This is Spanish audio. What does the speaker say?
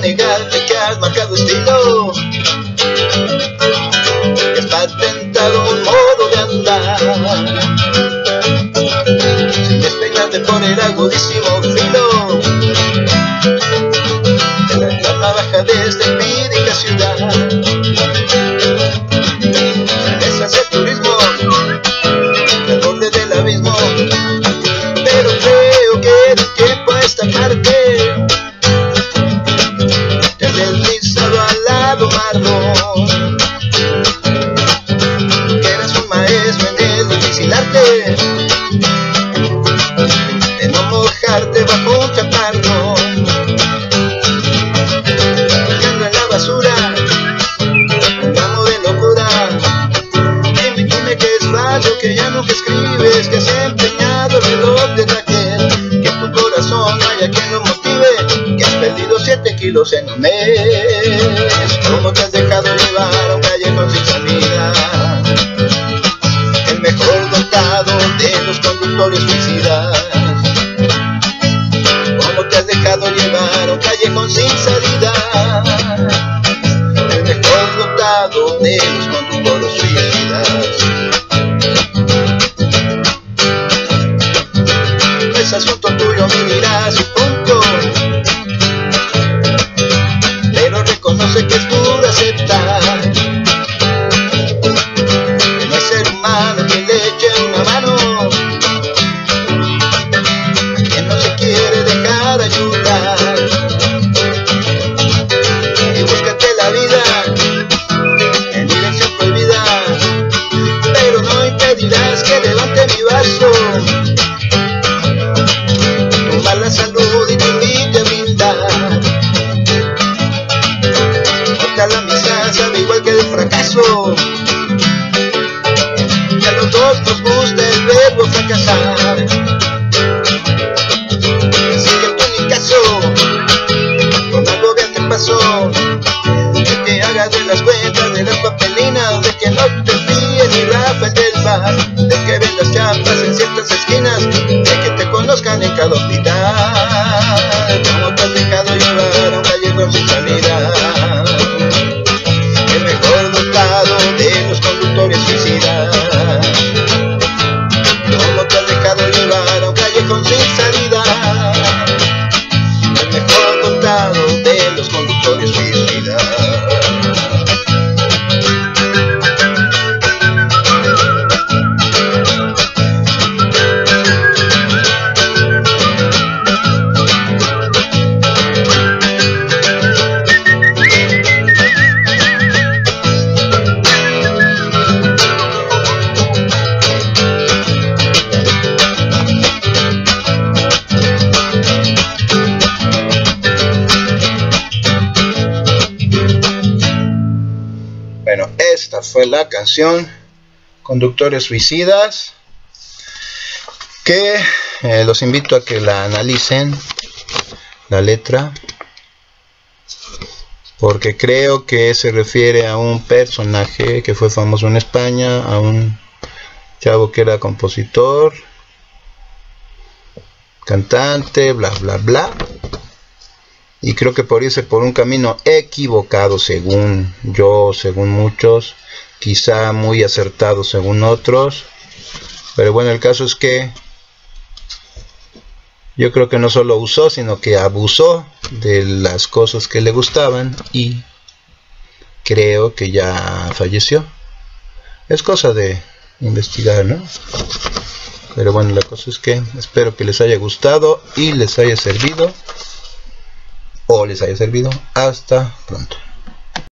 negarte que has marcado estilo, que has patentado un modo de andar, sin despeinarte por el agudísimo de no mojarte bajo un chaparro. Buscando en la basura un de locura. Dime, dime que es falso, que ya nunca escribes, que has empeñado el reloj de Raquel, que tu corazón no haya quien lo motive, que has perdido 7 kilos en un mes. Dejado llevar a un callejón sin salida? El mejor dotado de los fracaso. Y a los dos nos gusta el verbo fracasar. Así que tú en mi caso, con algo que te pasó, que te hagas de las cuentas de las papelinas, de que no te fíes ni Rafael del bar, de que vendas chapas en ciertas esquinas, de que te conozcan en cada hospital. La canción Conductores Suicidas, que eh, los invito a que la analicen, la letra, porque creo que se refiere a un personaje que fue famoso en España, a un chavo que era compositor, cantante, bla, bla, bla. Y creo que por irse por un camino equivocado según yo, según muchos, quizá muy acertado según otros. Pero bueno, el caso es que yo creo que no solo usó, sino que abusó de las cosas que le gustaban y creo que ya falleció. Es cosa de investigar, ¿no? Pero bueno, la cosa es que espero que les haya gustado y les haya servido o les haya servido. Hasta pronto.